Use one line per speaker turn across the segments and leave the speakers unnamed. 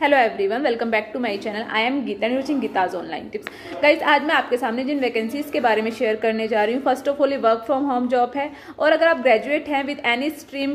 Hello everyone welcome back to my channel I am Geeta and you're watching Geeta's online tips guys आज मैं आपके सामने जिन vacancies के बारे में शेयर करने जा रही हूँ फ़र्स्ट ऑफ़ ऑल ये वर्क फ्रॉम होम जॉब है और अगर आप ग्रेजुएट हैं with any stream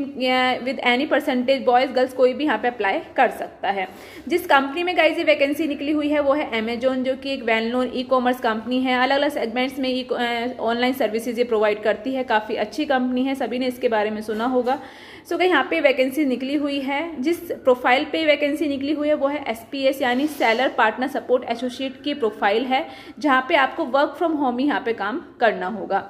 with any percentage boys girls कोई भी यहाँ पे अप्लाई कर सकता है। जिस कंपनी में गाइज़ ये वैकेंसी निकली हुई है वो है अमेजोन जो कि एक well known e commerce company है अलग अलग सेगमेंट्स में ऑनलाइन सर्विसेज़ ये प्रोवाइड करती है। काफ़ी अच्छी कंपनी है सभी ने इसके बारे में सुना होगा। सो so, यहाँ पे वैकेंसी निकली हुई है। जिस प्रोफ़ाइल पे वैकेंसी निकली हुई है वो है एसपीएस यानी सेलर पार्टनर सपोर्ट एसोसिएट की प्रोफ़ाइल है जहाँ पे आपको वर्क फ्रॉम होम ही यहाँ पे काम करना होगा।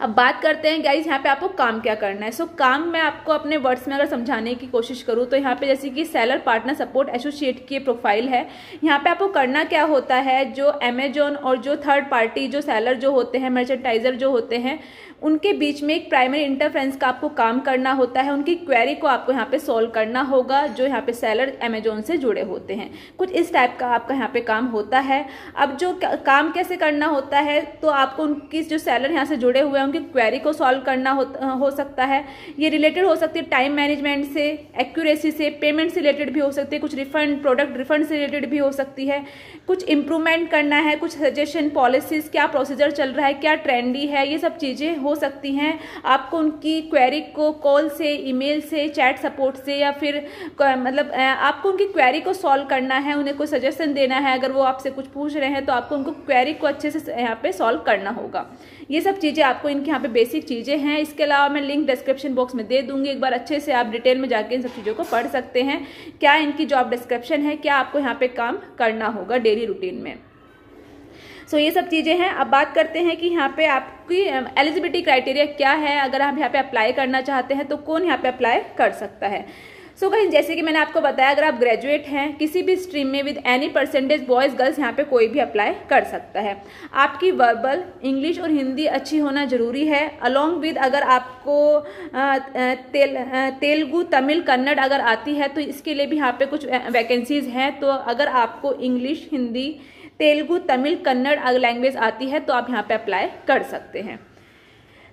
अब बात करते हैं गाइज़ यहाँ पे आपको काम क्या करना है। सो so, काम मैं आपको अपने वर्ड्स में अगर समझाने की कोशिश करूँ तो यहाँ पे जैसे कि सेलर पार्टनर सपोर्ट एसोसिएट की प्रोफ़ाइल है यहाँ पे आपको करना क्या होता है जो अमेजोन और जो थर्ड पार्टी जो सेलर जो होते हैं मर्चेंटाइजर जो होते हैं उनके बीच में एक प्राइमरी इंटरफ्रेंस का आपको काम करना होता है उनकी क्वेरी को आपको यहाँ पे सॉल्व करना होगा जो यहाँ पे सेलर अमेजोन से जुड़े होते हैं। कुछ इस टाइप का आपका यहाँ पे काम होता है। अब जो काम कैसे करना होता है तो आपको उनकी जो सेलर यहाँ से जुड़े हुए हैं उनकी क्वेरी को सॉल्व करना हो, हो सकता है। ये रिलेटेड हो सकती है टाइम मैनेजमेंट से एक्यूरेसी से पेमेंट से रिलेटेड भी हो सकती है कुछ रिफंड प्रोडक्ट रिफंड से रिलेटेड भी हो सकती है। कुछ इंप्रूवमेंट करना है कुछ सजेशन पॉलिसीज़ क्या प्रोसीजर चल रहा है क्या ट्रेंडी है ये सब चीज़ें हो सकती हैं। आपको उनकी क्वेरी को कॉल से ईमेल से चैट सपोर्ट से या फिर मतलब आपको उनकी क्वेरी को सॉल्व करना है, उन्हें कोई सजेशन देना है, अगर वो आपसे कुछ पूछ रहे हैं तो आपको उनको क्वेरी को अच्छे से यहाँ पे सॉल्व करना होगा। ये सब चीज़ें आपको इनके यहाँ पे बेसिक चीज़ें हैं। इसके अलावा मैं लिंक डिस्क्रिप्शन बॉक्स में दे दूँगी। एक बार अच्छे से आप डिटेल में जाके इन सब चीज़ों को पढ़ सकते हैं। क्या इनकी जॉब डिस्क्रिप्शन है? क्या आपको यहाँ पे काम करना होगा डेली रूटीन में? सो ये सब चीज़ें हैं। अब बात करते हैं कि यहाँ पे आपकी एलिजिबिलिटी क्राइटेरिया क्या है। अगर आप यहाँ पे अप्लाई करना चाहते हैं तो कौन यहाँ पे अप्लाई कर सकता है? सो so, कहीं जैसे कि मैंने आपको बताया अगर आप ग्रेजुएट हैं किसी भी स्ट्रीम में with any percentage boys girls यहाँ पे कोई भी अप्लाई कर सकता है। आपकी वर्बल इंग्लिश और हिंदी अच्छी होना ज़रूरी है। अलोंग विद अगर आपको तेल तेलुगु तमिल कन्नड़ अगर आती है तो इसके लिए भी यहाँ पे कुछ वैकेंसीज हैं। तो अगर आपको इंग्लिश हिंदी तेलुगु, तमिल, कन्नड़ अगर लैंग्वेज आती है तो आप यहाँ पे अप्लाई कर सकते हैं।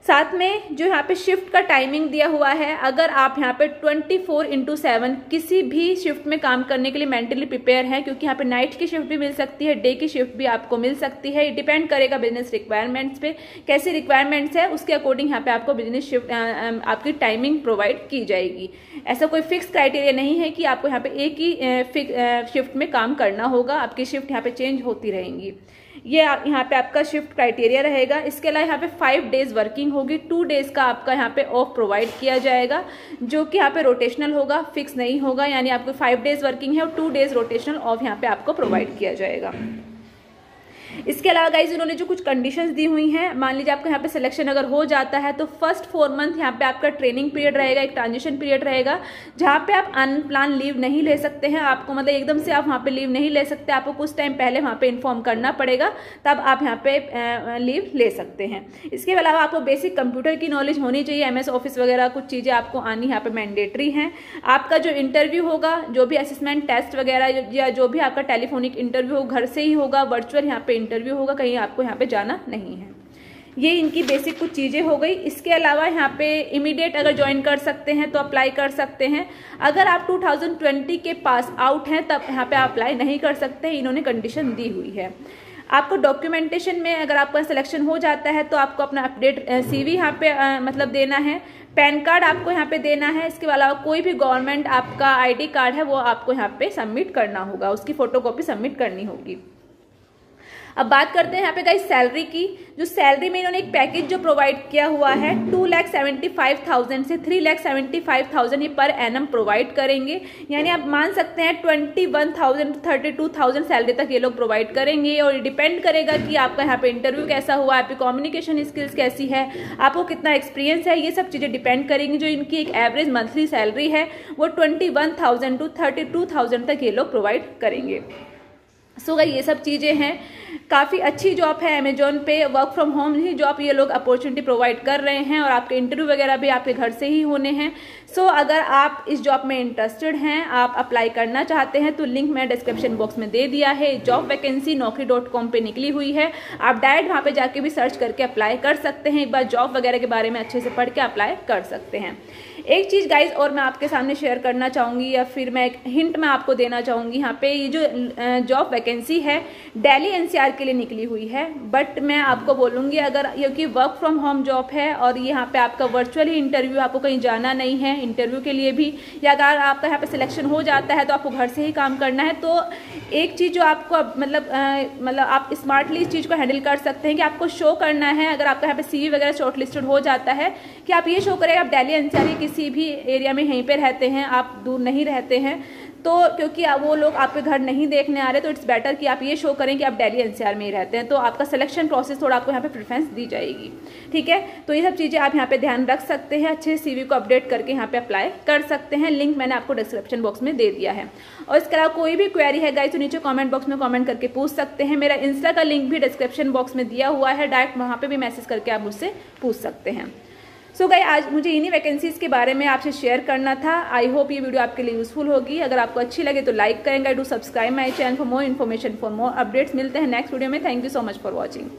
साथ में जो यहाँ पे शिफ्ट का टाइमिंग दिया हुआ है, अगर आप यहाँ पे 24 फोर इंटू सेवन किसी भी शिफ्ट में काम करने के लिए मेंटली प्रिपेयर हैं, क्योंकि यहाँ पे नाइट की शिफ्ट भी मिल सकती है डे की शिफ्ट भी आपको मिल सकती है डिपेंड करेगा बिज़नेस रिक्वायरमेंट्स पे, कैसी रिक्वायरमेंट्स है, उसके अकॉर्डिंग यहाँ पे आपको बिज़नेस शिफ्ट आपकी टाइमिंग प्रोवाइड की जाएगी। ऐसा कोई फिक्स क्राइटेरिया नहीं है कि आपको यहाँ पे एक ही शिफ्ट में काम करना होगा, आपकी शिफ्ट यहाँ पे चेंज होती रहेंगी। ये यहाँ पे आपका शिफ्ट क्राइटेरिया रहेगा। इसके अलावा यहाँ पे फाइव डेज़ वर्किंग होगी। टू डेज़ का आपका यहाँ पे ऑफ़ प्रोवाइड किया जाएगा, जो कि यहाँ पे रोटेशनल होगा फिक्स नहीं होगा। यानी आपको फाइव डेज़ वर्किंग है और टू डेज़ रोटेशनल ऑफ़ यहाँ पे आपको प्रोवाइड किया जाएगा। इसके अलावा गाइज़ उन्होंने जो कुछ कंडीशंस दी हुई हैं, मान लीजिए आपका यहाँ पे सिलेक्शन अगर हो जाता है तो फ़र्स्ट फोर मंथ यहाँ पे आपका ट्रेनिंग पीरियड रहेगा, एक ट्रांजिशन पीरियड रहेगा, जहाँ पे आप अनप्लान लीव नहीं ले सकते हैं। आपको मतलब एकदम से आप वहाँ पे लीव नहीं ले सकते, आपको कुछ टाइम पहले वहाँ पे इन्फॉर्म करना पड़ेगा, तब आप यहाँ पे लीव ले सकते हैं। इसके अलावा आपको बेसिक कंप्यूटर की नॉलेज होनी चाहिए एमएस ऑफ़िस वगैरह, कुछ चीज़ें आपको आनी यहाँ पे मैंडेटरी हैं। आपका जो इंटरव्यू होगा, जो भी असिसमेंट टेस्ट वगैरह या जो भी आपका टेलीफोनिक इंटरव्यू हो, घर से ही होगा वर्चुअल यहाँ पे इंटरव्यू होगा कहीं आपको यहाँ पे जाना नहीं है। ये इनकी बेसिक कुछ चीज़ें हो गई। इसके अलावा यहाँ पे इमीडिएट अगर ज्वाइन कर सकते हैं तो अप्लाई कर सकते हैं। अगर आप 2020 के पास आउट हैं तब यहाँ पे आप अप्लाई नहीं कर सकते। इन्होंने कंडीशन दी हुई है। आपको डॉक्यूमेंटेशन में अगर आपका सिलेक्शन हो जाता है तो आपको अपना अपडेट सीवी यहाँ पे आ, मतलब देना है। पैन कार्ड आपको यहाँ पे देना है। इसके अलावा कोई भी गवर्नमेंट आपका आईडी कार्ड है वो आपको यहाँ पे सबमिट करना होगा। उसकी फोटोकॉपी सबमिट करनी होगी। अब बात करते हैं यहाँ पे सैलरी की। जो सैलरी में इन्होंने एक पैकेज जो प्रोवाइड किया हुआ है two lakh seventy five thousand से three lakh seventy five thousand ये पर एनम प्रोवाइड करेंगे। यानी आप मान सकते हैं twenty one thousand thirty two thousand salary तक ये लोग प्रोवाइड करेंगे और डिपेंड करेगा कि आपका यहाँ पे इंटरव्यू कैसा हुआ आपकी कम्युनिकेशन स्किल्स कैसी है आपको कितना एक्सपीरियंस है ये सब चीज़ें डिपेंड करेंगी। जो इनकी एक एवरेज मंथली सैलरी है वो twenty one thousand to thirty two thousand तक ये लोग प्रोवाइड करेंगे। सो so, ये सब चीज़ें हैं। काफ़ी अच्छी जॉब है अमेजोन पे वर्क फ्रॉम होम ही जॉब ये लोग अपॉर्चुनिटी प्रोवाइड कर रहे हैं और आपके इंटरव्यू वगैरह भी आपके घर से ही होने हैं। सो so, अगर आप इस जॉब में इंटरेस्टेड हैं आप अप्लाई करना चाहते हैं तो लिंक मैं डिस्क्रिप्शन बॉक्स में दे दिया है। Job vacancy Naukri dot com पर निकली हुई है। आप डायरेक्ट वहाँ पर जाके भी सर्च करके अप्लाई कर सकते हैं। एक बार जॉब वगैरह के बारे में अच्छे से पढ़ के अप्लाई कर सकते हैं। एक चीज़ गाइज़ और मैं आपके सामने शेयर करना चाहूँगी या फिर मैं एक हिंट मैं आपको देना चाहूँगी यहाँ पे, ये जो जॉब वैकेंसी है डेली एनसीआर के लिए निकली हुई है बट मैं आपको बोलूँगी अगर, क्योंकि वर्क फ्रॉम होम जॉब है और यहाँ पे आपका वर्चुअल इंटरव्यू आपको कहीं जाना नहीं है इंटरव्यू के लिए भी, या अगर आपका यहाँ पे सिलेक्शन हो जाता है तो आपको घर से ही काम करना है तो एक चीज़ जो आपको मतलब मतलब आप स्मार्टली इस चीज़ को हैंडल कर सकते हैं कि आपको शो करना है, अगर आपका यहाँ पे सीवी वगैरह शॉर्ट हो जाता है, कि आप ये शो करें, आप डेली एनसीआर किसी भी एरिया में यहीं पे रहते हैं, आप दूर नहीं रहते हैं तो क्योंकि वो लोग आपके घर नहीं देखने आ रहे तो इट्स बेटर कि आप ये शो करें कि आप डेली एनसीआर में ही रहते हैं तो आपका सिलेक्शन प्रोसेस थोड़ा आपको यहाँ पे प्रेफरेंस दी जाएगी, ठीक है? तो ये सब चीज़ें आप यहाँ पे ध्यान रख सकते हैं, अच्छे सीवी को अपडेट करके यहाँ पे अप्लाई कर सकते हैं लिंक मैंने आपको डिस्क्रिप्शन बॉक्स में दे दिया है। और इसके अलावा कोई भी क्वेरी है गाइस तो नीचे कॉमेंट बॉक्स में कॉमेंट करके पूछ सकते हैं, मेरा इंस्टा का लिंक भी डिस्क्रिप्शन बॉक्स में दिया हुआ है डायरेक्ट वहाँ पर भी मैसेज करके आप मुझसे पूछ सकते हैं। सो so गई आज मुझे इन्हीं वैकेंसीज के बारे में आपसे शेयर करना था। आई होप ये वीडियो आपके लिए यूजफुल होगी। अगर आपको अच्छी लगे तो लाइक करेंगे do subscribe my channel for more information for more updates मिलते हैं नेक्स्ट वीडियो में। Thank you so much for watching